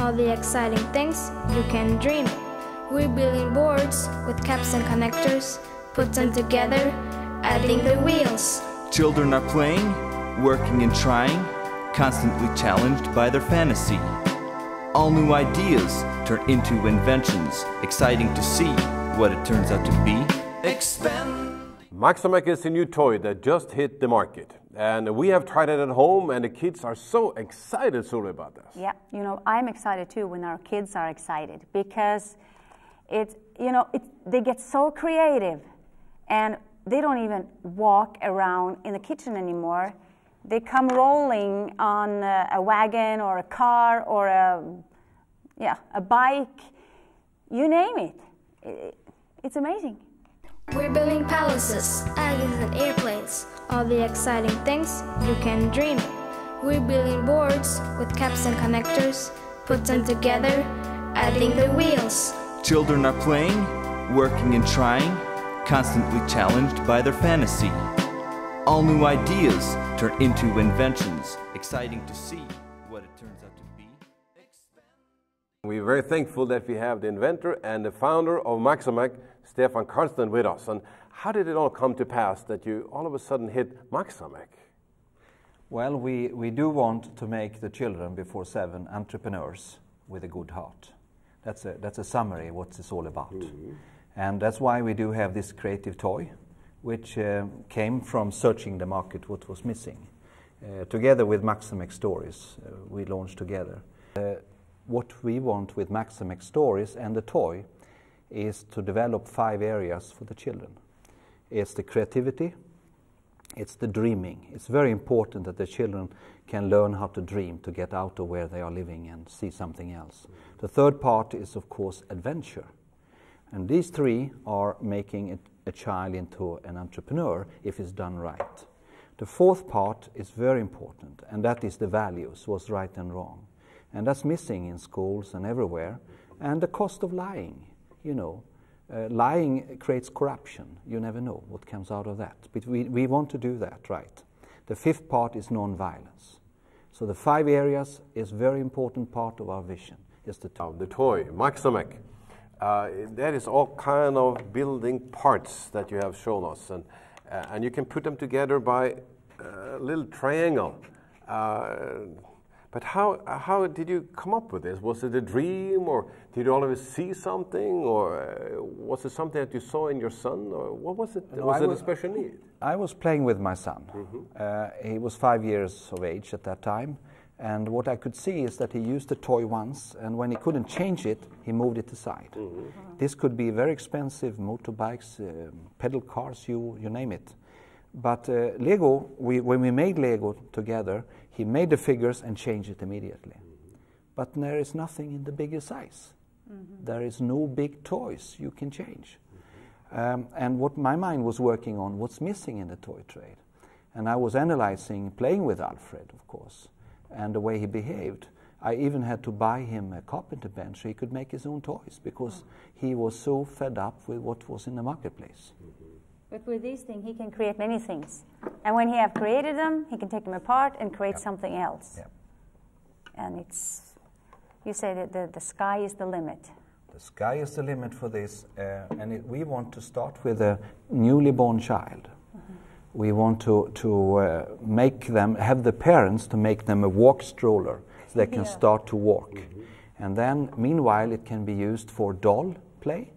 all the exciting things you can dream. We're building boards with caps and connectors, put them together, adding the wheels. Children are playing, working and trying, constantly challenged by their fantasy. All new ideas turn into inventions, exciting to see what it turns out to be. Expand. Maxamec is a new toy that just hit the market. And we have tried it at home, and the kids are so excited, Solveig, about this. Yeah, you know, I'm excited too when our kids are excited because it, you know, it, they get so creative and they don't even walk around in the kitchen anymore. They come rolling on a, a wagon or a car or a, yeah, a bike, you name it. it it's amazing. We're building palaces, islands, and airplanes. All the exciting things you can dream. We're building boards with caps and connectors, put them together, adding the wheels. Children are playing, working and trying, constantly challenged by their fantasy. All new ideas turn into inventions, exciting to see what it turns out to be. We're very thankful that we have the inventor and the founder of Maxamec, Stefan Karlsten, with us. And how did it all come to pass that you all of a sudden hit Maxamec? Well, we, we do want to make the children before seven entrepreneurs with a good heart. That's a, that's a summary of what it's all about. Mm-hmm. And that's why we do have this creative toy, which uh, came from searching the market what was missing. Uh, together with Maxamec Stories, uh, we launched together. Uh, what we want with Maxamec Stories and the toy is to develop five areas for the children. It's the creativity, it's the dreaming. It's very important that the children can learn how to dream, to get out of where they are living and see something else. The third part is, of course, adventure. And these three are making a child into an entrepreneur if it's done right. The fourth part is very important, and that is the values what's right and wrong. And that's missing in schools and everywhere. And the cost of lying, you know. Uh, lying creates corruption. You never know what comes out of that. But we, we want to do that right. The fifth part is non-violence. So the five areas is very important part of our vision. Is the, oh, the toy, Maxamec. Uh, that is all kind of building parts that you have shown us, and uh, and you can put them together by a little triangle. But how, how did you come up with this? Was it a dream, or did you always see something, or uh, was it something that you saw in your son, or what was it? No, was I it was, a special need? I was playing with my son. Mm-hmm. Uh, he was five years of age at that time, and what I could see is that he used the toy once, and when he couldn't change it, he moved it aside. Mm-hmm. This could be very expensive motorbikes, uh, pedal cars, you, you name it. But uh, Lego, we, when we made Lego together, he made the figures and changed it immediately. But there is nothing in the bigger size. Mm-hmm. There is no big toys you can change. Um, and what my mind was working on, what's missing in the toy trade. And I was analyzing, playing with Alfred, of course, and the way he behaved. I even had to buy him a carpenter bench so he could make his own toys because oh. he was so fed up with what was in the marketplace. Mm-hmm. But with these things, he can create many things. And when he have created them, he can take them apart and create something else. And it's, you say that the, the sky is the limit. The sky is the limit for this. Uh, and it, we want to start with a newly born child. Mm-hmm. We want to, to uh, make them, have the parents to make them a walk stroller so they can yeah. start to walk. Mm-hmm. And then, meanwhile, it can be used for doll play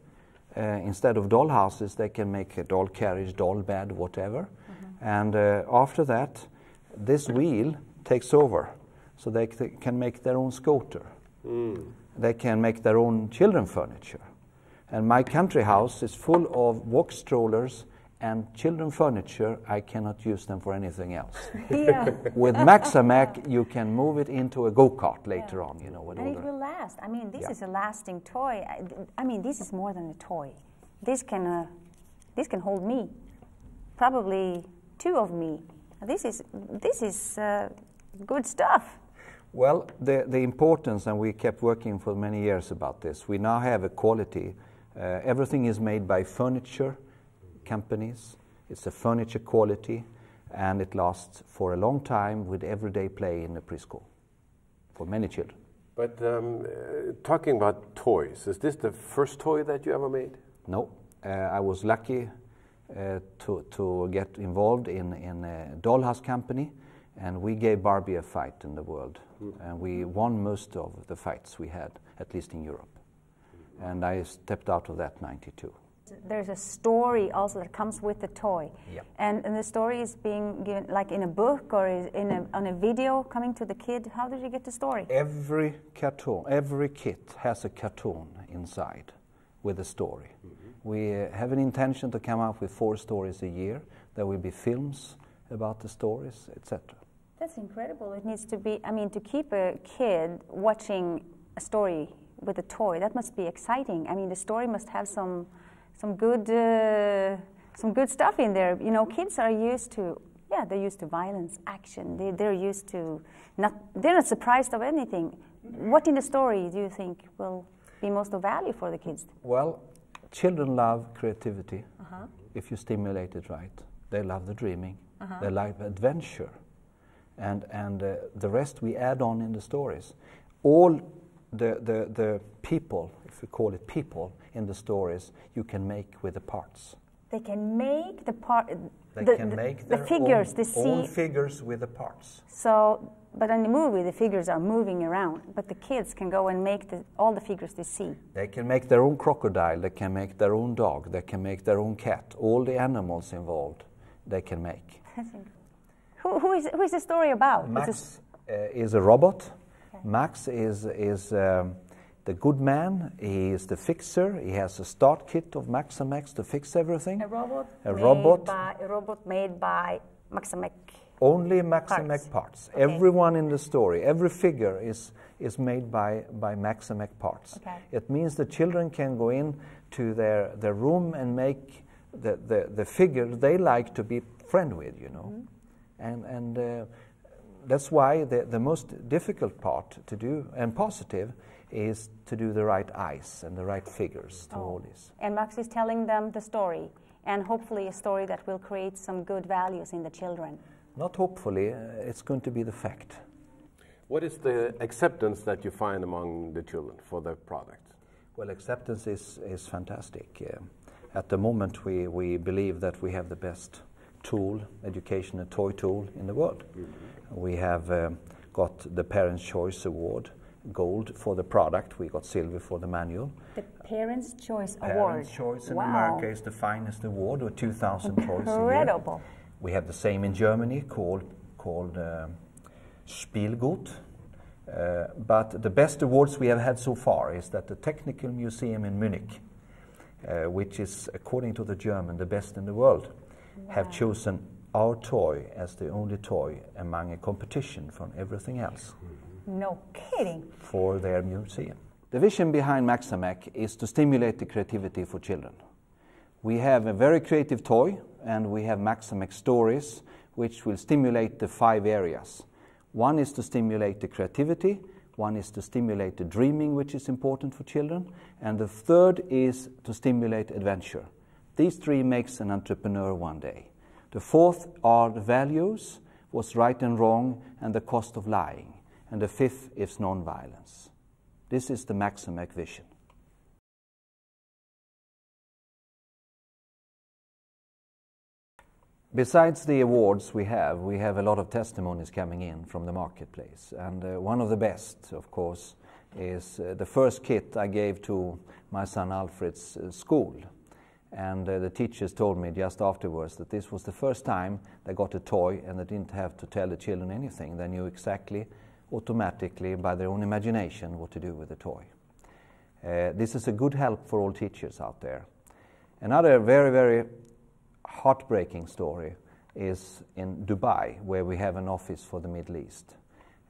uh, instead of doll houses, they can make a doll carriage, doll bed, whatever. Mm-hmm. And uh, after that, this wheel takes over. So they c- can make their own scooter. Mm. They can make their own children furniture. And my country house is full of walk strollers and children furniture, I cannot use them for anything else. Yeah. With Maxamec, you can move it into a go kart later yeah. on, you know. and it will last. I mean, this yeah. is a lasting toy. I, I, mean, this is more than a toy. This can, uh, this can hold me, probably two of me. This is this is uh, good stuff. Well, the the importance, and we kept working for many years about this. We now have a quality. Uh, everything is made by furniture companies. It's a furniture quality, and it lasts for a long time with everyday play in the preschool for many children. But um, uh, talking about toys, is this the first toy that you ever made? No, uh, I was lucky uh, to, to get involved in, in a dollhouse company, and we gave Barbie a fight in the world. And we won most of the fights we had, at least in Europe. And I stepped out of that 92. There's a story also that comes with the toy. Yep. And, and the story is being given like in a book or is in a, on a video coming to the kid. How did you get the story? Every cartoon, every kit has a cartoon inside with a story. We uh, have an intention to come up with four stories a year. There will be films about the stories, etc. That's incredible. It needs to be, I mean, to keep a kid watching a story with a toy, that must be exciting. I mean, the story must have some, some, good, uh, some good stuff in there. You know, kids are used to, yeah, they're used to violence, action. They, they're used to, not, they're not surprised of anything. What in the story do you think will be most of value for the kids? Well, children love creativity if you stimulate it right. They love the dreaming, they love adventure, and, and uh, the rest we add on in the stories. All the, the, the people, if we call it people, in the stories, you can make with the parts. They can make the part, They the, can make the figures, own, the own figures with the parts. So, but in the movie, the figures are moving around, but the kids can go and make the, all the figures they see. They can make their own crocodile, they can make their own dog, they can make their own cat. All the animals involved, they can make. Who, who, is, who is the story about? Max uh, is a robot. Max is, is um, the good man. He is the fixer. He has a start kit of Maxamec to fix everything. a robot. A made robot. By, a robot made by Maxamec. Only Maxamec Parts. parts. Okay. Everyone in the story, every figure is, is made by, by Maxamec parts. Okay. It means the children can go in to their, their room and make the, the, the figure they like to be friend with, you know. And, and uh, that's why the, the most difficult part to do, and positive, is to do the right eyes and the right figures to all this. And Max is telling them the story, and hopefully a story that will create some good values in the children. Not hopefully, uh, it's going to be the fact. What is the acceptance that you find among the children for the product? Well, acceptance is, is fantastic. Uh, at the moment, we, we believe that we have the best tool, education and toy tool in the world. We have um, got the Parents' Choice Award, gold for the product, we got silver for the manual. The Parents' Choice Award. Parents' Choice in wow. America is the finest award, with 2,000 toys. Incredible. We have the same in Germany called, called um, Spielgut. Uh, but the best awards we have had so far is that the Technical Museum in Munich, uh, which is, according to the German, the best in the world, have chosen our toy as the only toy among a competition from everything else No kidding. for their museum. The vision behind Maxamec is to stimulate the creativity for children. We have a very creative toy, and we have Maxamec stories, which will stimulate the five areas. One is to stimulate the creativity, one is to stimulate the dreaming, which is important for children, and the third is to stimulate adventure. These three makes an entrepreneur one day. The fourth are the values, what's right and wrong, and the cost of lying. And the fifth is non-violence. This is the Maxamec vision. Besides the awards we have, we have a lot of testimonies coming in from the marketplace. And uh, one of the best, of course, is uh, the first kit I gave to my son Alfred's uh, school. And uh, the teachers told me just afterwards that this was the first time they got a toy and they didn't have to tell the children anything. They knew exactly, automatically, by their own imagination, what to do with the toy. Uh, this is a good help for all teachers out there. Another very, very heartbreaking story is in Dubai, where we have an office for the Middle East.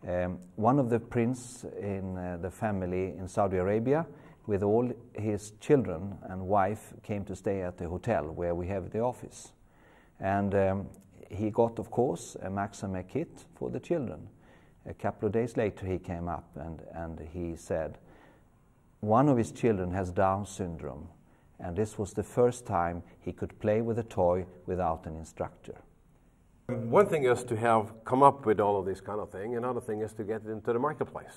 Um, one of the prince in uh, the family in Saudi Arabia, with all his children and wife, came to stay at the hotel where we have the office. And um, he got, of course, a Maxamec kit for the children. A couple of days later, he came up and, and he said, one of his children has Down syndrome, and this was the first time he could play with a toy without an instructor. One thing is to have come up with all of this kind of thing. Another thing is to get it into the marketplace.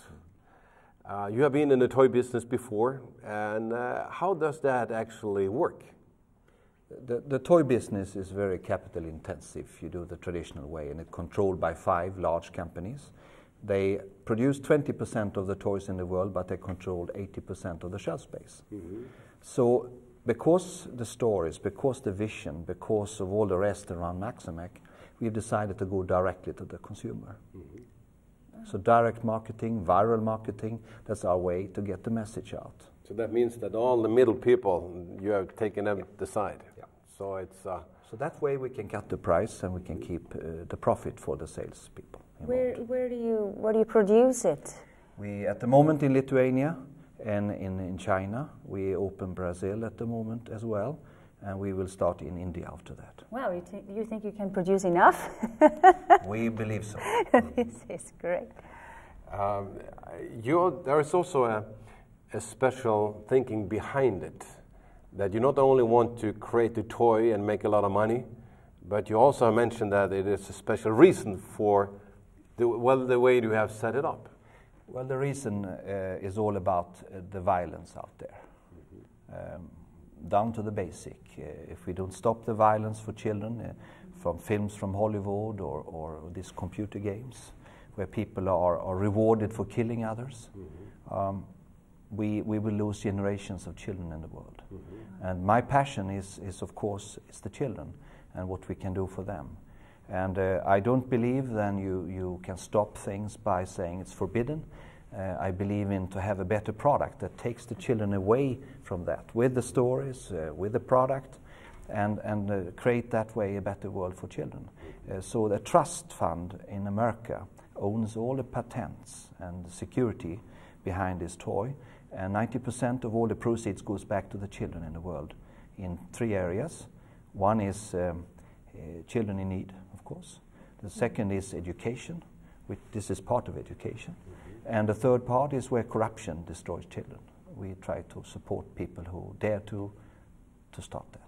Uh, you have been in the toy business before, and uh, how does that actually work? The, the toy business is very capital intensive. You do the traditional way, and it's controlled by five large companies. They produce 20% of the toys in the world, but they control 80% of the shelf space. So, because the stories, because the vision, because of all the rest around Maxamec, we've decided to go directly to the consumer. So, direct marketing, viral marketing, that's our way to get the message out. So that means that all the middle people, you have taken them to the side. Yeah. So it's uh, So, that way we can cut the price and we can keep uh, the profit for the salespeople. involved. Where, where, do you, where do you produce it? We, at the moment in Lithuania and in, in China, we open Brazil at the moment as well, and we will start in India after that. Wow, you, thi- you think you can produce enough? we believe so. this is great. um, you there is also a, a special thinking behind it. That you not only want to create a toy and make a lot of money, but you also mentioned that it is a special reason for the, well the way you have set it up. Well, the reason uh, is all about uh, the violence out there. Um, down to the basic. Uh, if we don't stop the violence for children uh, from films from Hollywood or, or these computer games where people are, are rewarded for killing others, um, we, we will lose generations of children in the world. And my passion is, is, of course, is the children and what we can do for them. And uh, I don't believe then you, you can stop things by saying it's forbidden. Uh, I believe in to have a better product that takes the children away from that with the stories, uh, with the product, and, and uh, create that way a better world for children. Uh, so the trust fund in America owns all the patents and the security behind this toy, and 90% of all the proceeds goes back to the children in the world in three areas. One is um, uh, children in need, of course. The second is education, which this is part of education. And the third part is where corruption destroys children. We try to support people who dare to, to stop that.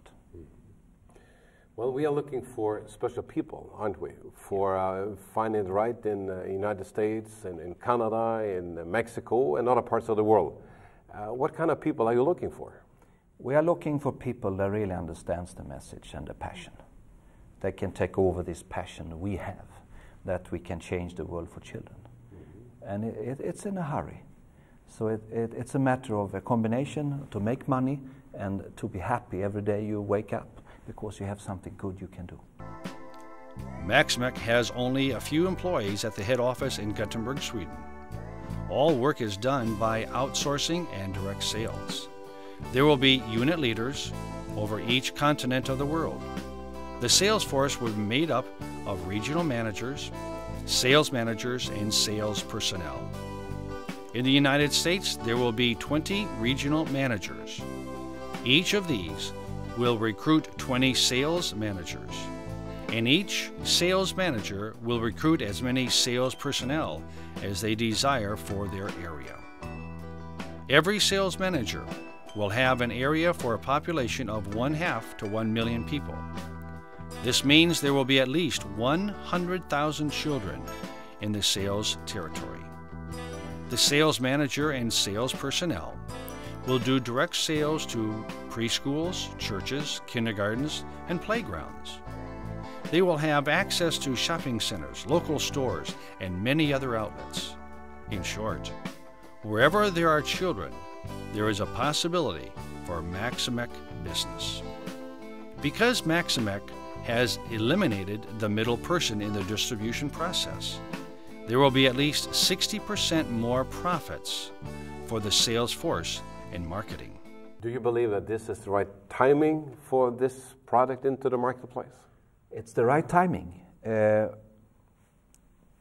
Well, we are looking for special people, aren't we? For uh, finding it right in the United States and in Canada, in uh, Mexico, and other parts of the world. Uh, what kind of people are you looking for? We are looking for people that really understands the message and the passion. They can take over this passion we have, that we can change the world for children. And it, it, it's in a hurry. So it, it, it's a matter of a combination to make money and to be happy every day you wake up because you have something good you can do. Maxamec has only a few employees at the head office in Gothenburg, Sweden. All work is done by outsourcing and direct sales. There will be unit leaders over each continent of the world. The sales force will be made up of regional managers, sales managers, and sales personnel. In the United States, there will be 20 regional managers. Each of these will recruit 20 sales managers, and each sales manager will recruit as many sales personnel as they desire for their area. Every sales manager will have an area for a population of one half to one million people. This means there will be at least 100,000 children in the sales territory. The sales manager and sales personnel will do direct sales to preschools, churches, kindergartens, and playgrounds. They will have access to shopping centers, local stores, and many other outlets. In short, wherever there are children, there is a possibility for Maxamec business. Because Maxamec has eliminated the middle person in the distribution process, there will be at least 60% more profits for the sales force and marketing. Do you believe that this is the right timing for this product into the marketplace? It's the right timing. Uh,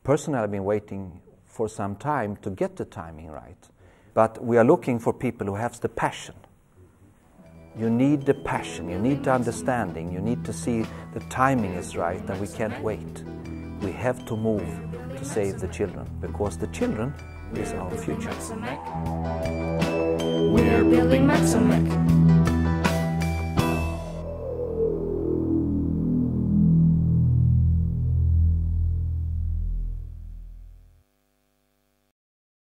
personally, I've been waiting for some time to get the timing right. But we are looking for people who have the passion. You need the passion, you need the understanding, you need to see the timing is right, and we can't wait. We have to move to save the children because the children is our future. We're building.